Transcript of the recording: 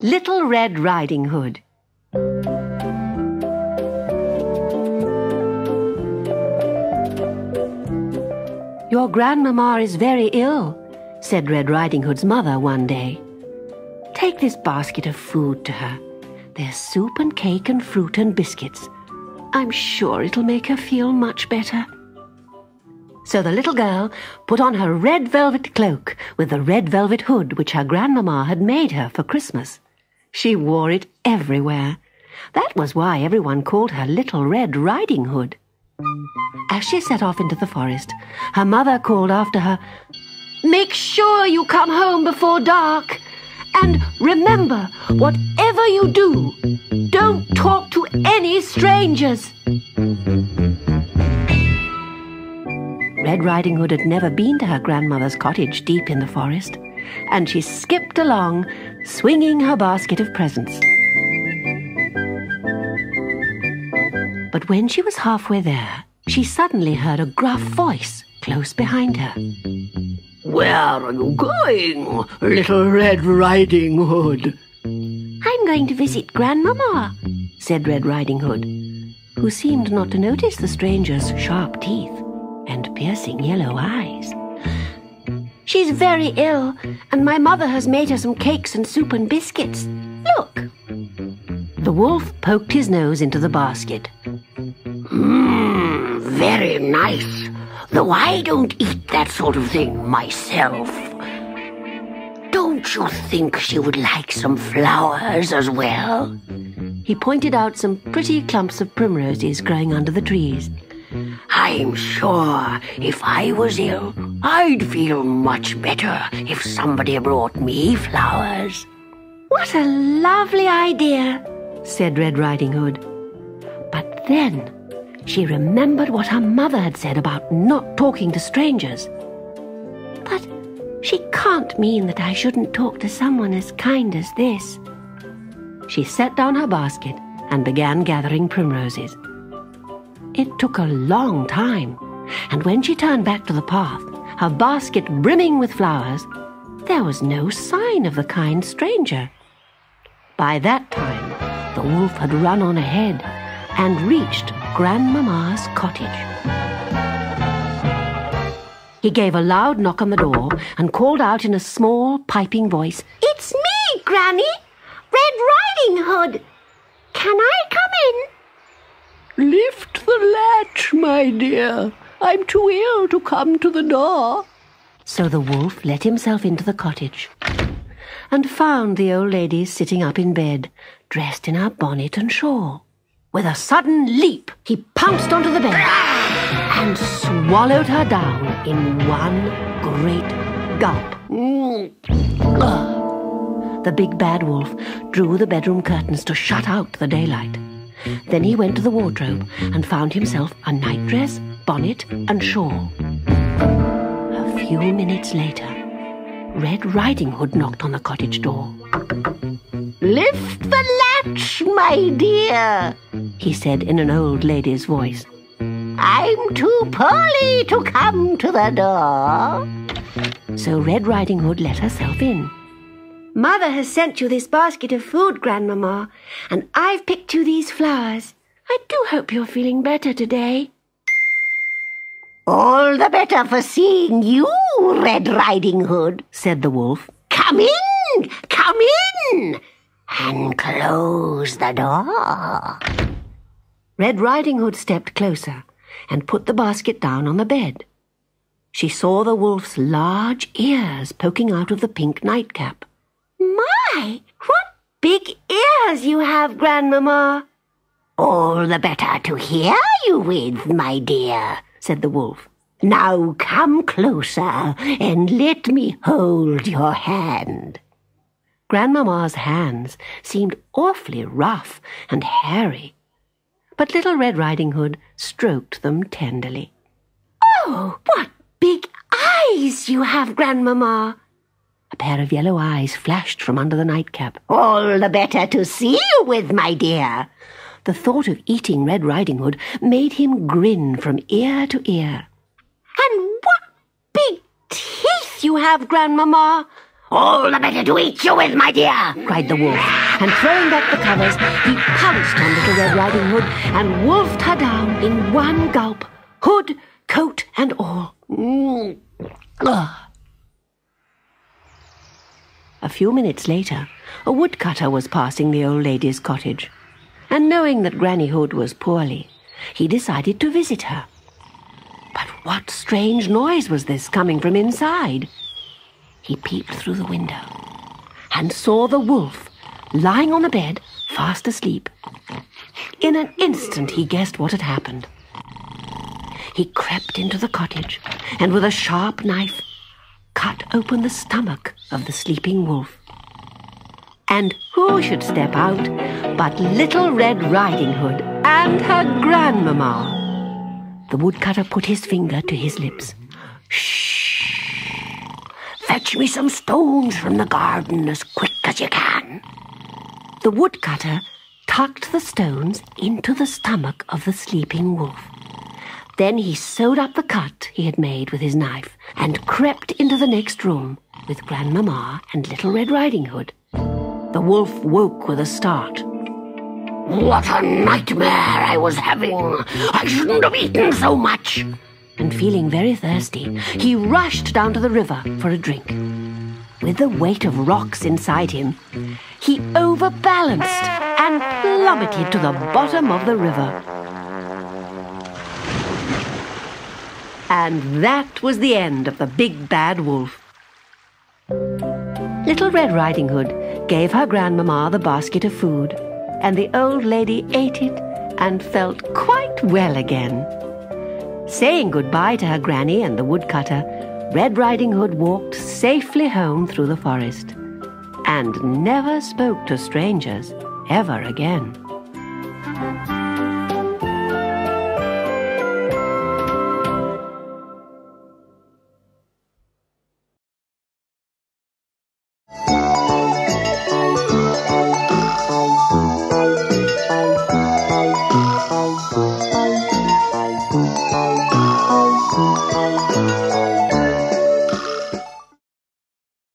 Little Red Riding Hood. Your grandmamma is very ill, said Red Riding Hood's mother one day. Take this basket of food to her. There's soup and cake and fruit and biscuits. I'm sure it'll make her feel much better. So the little girl put on her red velvet cloak with the red velvet hood which her grandmamma had made her for Christmas. She wore it everywhere. That was why everyone called her Little Red Riding Hood. As she set off into the forest, her mother called after her, Make sure you come home before dark. And remember, whatever you do, don't talk to any strangers. Red Riding Hood had never been to her grandmother's cottage deep in the forest, and she skipped along, swinging her basket of presents. But when she was halfway there, she suddenly heard a gruff voice close behind her. Where are you going, little Red Riding Hood? I'm going to visit Grandmama, said Red Riding Hood, who seemed not to notice the stranger's sharp teeth and piercing yellow eyes. She's very ill, and my mother has made her some cakes and soup and biscuits. Look! The wolf poked his nose into the basket. Mmm, very nice. Though I don't eat that sort of thing myself. Don't you think she would like some flowers as well? He pointed out some pretty clumps of primroses growing under the trees. I'm sure if I was ill, I'd feel much better if somebody brought me flowers. What a lovely idea, said Red Riding Hood. But then she remembered what her mother had said about not talking to strangers. But she can't mean that I shouldn't talk to someone as kind as this. She set down her basket and began gathering primroses. It took a long time, and when she turned back to the path, her basket brimming with flowers, there was no sign of the kind stranger. By that time, the wolf had run on ahead and reached Grandmamma's cottage. He gave a loud knock on the door and called out in a small, piping voice, It's me, Granny! Red Riding Hood! Can I come in? Lift the latch, my dear. I'm too ill to come to the door. So the wolf let himself into the cottage and found the old lady sitting up in bed, dressed in her bonnet and shawl. With a sudden leap, he pounced onto the bed and swallowed her down in one great gulp. The big bad wolf drew the bedroom curtains to shut out the daylight. Then he went to the wardrobe and found himself a nightdress, bonnet, and shawl. A few minutes later, Red Riding Hood knocked on the cottage door. Lift the latch, my dear, he said in an old lady's voice. I'm too poorly to come to the door. So Red Riding Hood let herself in. Mother has sent you this basket of food, Grandmamma, and I've picked you these flowers. I do hope you're feeling better today. All the better for seeing you, Oh, Red Riding Hood, said the wolf. Come in, come in, and close the door. Red Riding Hood stepped closer and put the basket down on the bed. She saw the wolf's large ears poking out of the pink nightcap. My, what big ears you have, Grandmamma. All the better to hear you with, my dear, said the wolf. Now come closer and let me hold your hand. Grandmamma's hands seemed awfully rough and hairy, but Little Red Riding Hood stroked them tenderly. Oh, what big eyes you have, Grandmamma! A pair of yellow eyes flashed from under the nightcap. All the better to see you with, my dear. The thought of eating Red Riding Hood made him grin from ear to ear. And what big teeth you have, Grandmamma! All the better to eat you with, my dear, cried the wolf, and throwing back the covers, he pounced on Little Red Riding Hood and wolfed her down in one gulp, hood, coat, and all. Mm. A few minutes later, a woodcutter was passing the old lady's cottage, and knowing that Granny Hood was poorly, he decided to visit her. What strange noise was this coming from inside? He peeped through the window and saw the wolf lying on the bed, fast asleep. In an instant he guessed what had happened. He crept into the cottage and with a sharp knife cut open the stomach of the sleeping wolf. And who should step out but Little Red Riding Hood and her grandmamma? The woodcutter put his finger to his lips. Shh! Fetch me some stones from the garden as quick as you can. The woodcutter tucked the stones into the stomach of the sleeping wolf. Then he sewed up the cut he had made with his knife and crept into the next room with Grandmamma and Little Red Riding Hood. The wolf woke with a start. What a nightmare I was having! I shouldn't have eaten so much! and feeling very thirsty, he rushed down to the river for a drink. With the weight of rocks inside him, he overbalanced and plummeted to the bottom of the river. And that was the end of the big bad wolf. Little Red Riding Hood gave her grandmamma the basket of food, and the old lady ate it and felt quite well again. Saying goodbye to her granny and the woodcutter, Red Riding Hood walked safely home through the forest and never spoke to strangers ever again.